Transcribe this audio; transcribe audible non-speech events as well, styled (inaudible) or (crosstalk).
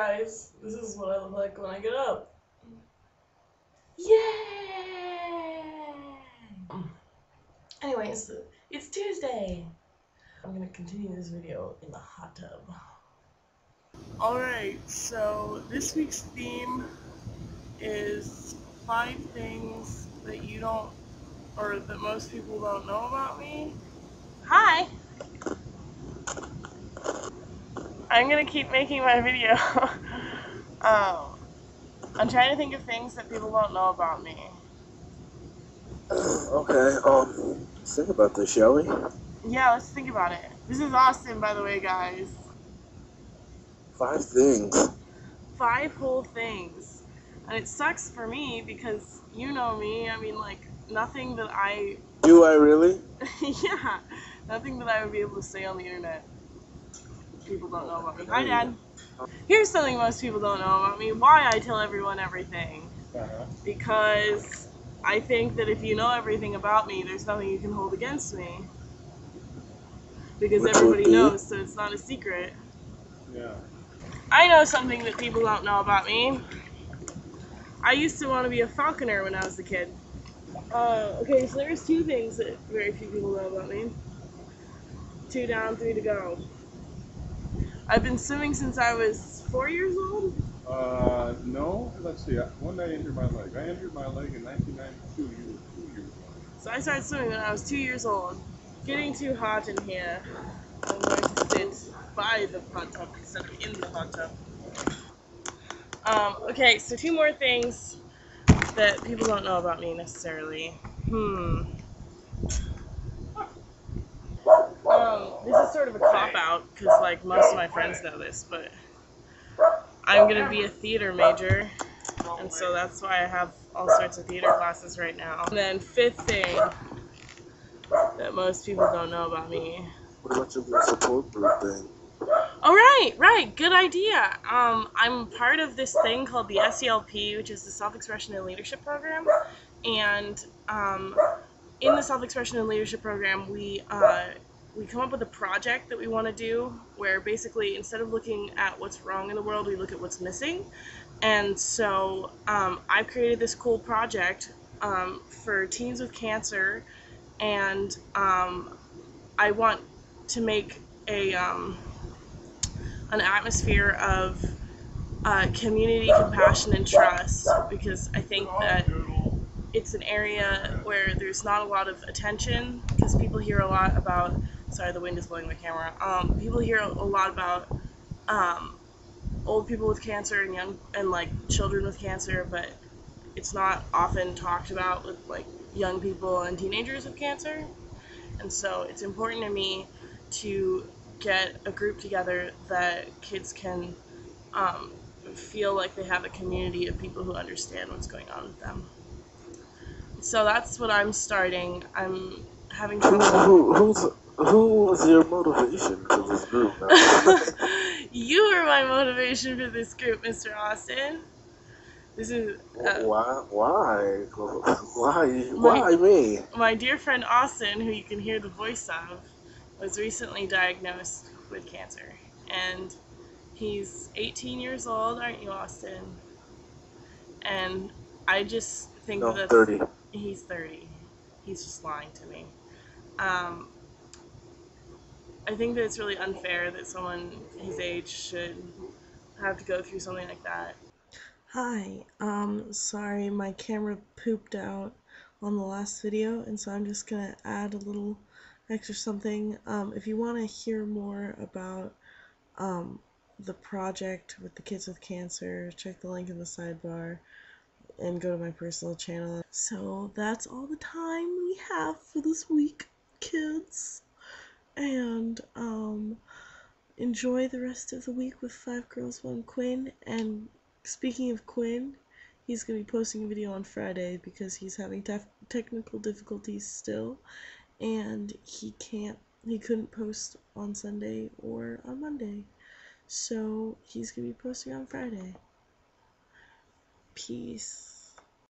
guys, this is what I look like when I get up. Yay! Anyways, it's Tuesday. I'm gonna continue this video in the hot tub. Alright, so this week's theme is five things that you don't, or that most people don't know about me. Hi! I'm gonna keep making my video. (laughs) um, I'm trying to think of things that people won't know about me. Okay, um, let's think about this, shall we? Yeah, let's think about it. This is Austin, by the way, guys. Five things. Five whole things. And it sucks for me because you know me. I mean, like, nothing that I. Do I really? (laughs) yeah, nothing that I would be able to say on the internet. People don't know about me. Hi, Dad. Here's something most people don't know about me why I tell everyone everything. Uh-huh. Because I think that if you know everything about me, there's nothing you can hold against me. Because everybody knows, so it's not a secret. Yeah. I know something that people don't know about me. I used to want to be a falconer when I was a kid. Uh, okay, so there's two things that very few people know about me. Two down, three to go. I've been swimming since I was four years old. Uh, no. Let's see. When did I injure my leg? I injured my leg in 1992. You were two years old. So I started swimming when I was two years old. Getting too hot in here. I'm going to sit by the hot tub instead of in the hot tub. Um, okay, so two more things that people don't know about me necessarily. Hmm. Um, this is sort of a cop out because like most of my friends know this, but I'm gonna be a theater major, and so that's why I have all sorts of theater classes right now. And then fifth thing that most people don't know about me. What about your support group thing? Oh right, right, good idea. Um, I'm part of this thing called the SELP, which is the Self-Expression and Leadership Program, and um, in the Self-Expression and Leadership Program, we uh, we come up with a project that we want to do, where basically instead of looking at what's wrong in the world, we look at what's missing. And so um, I've created this cool project um, for teens with cancer, and um, I want to make a um, an atmosphere of uh, community compassion and trust because I think that it's an area where there's not a lot of attention because people hear a lot about sorry the wind is blowing my camera um, people hear a lot about um, old people with cancer and young and like children with cancer but it's not often talked about with like young people and teenagers with cancer and so it's important to me to get a group together that kids can um, feel like they have a community of people who understand what's going on with them. So that's what I'm starting. I'm having Who, trouble. who, who's, who was your motivation for this group? (laughs) you are my motivation for this group, Mr. Austin. This is uh, why? Why? Why? Why me? my dear friend Austin, who you can hear the voice of, was recently diagnosed with cancer. And he's 18 years old, aren't you, Austin? And I just think No, that 30. he's 30. He's just lying to me. Um, I think that it's really unfair that someone his age should have to go through something like that. Hi, um, sorry, my camera pooped out on the last video, and so I'm just gonna add a little extra something. Um, if you want to hear more about um, the project with the kids with cancer, check the link in the sidebar and go to my personal channel. So that's all the time we have for this week, kids. And um, enjoy the rest of the week with Five Girls One Quinn. And speaking of Quinn, he's gonna be posting a video on Friday because he's having tef- technical difficulties still, and he can't. He couldn't post on Sunday or on Monday, so he's gonna be posting on Friday. Peace.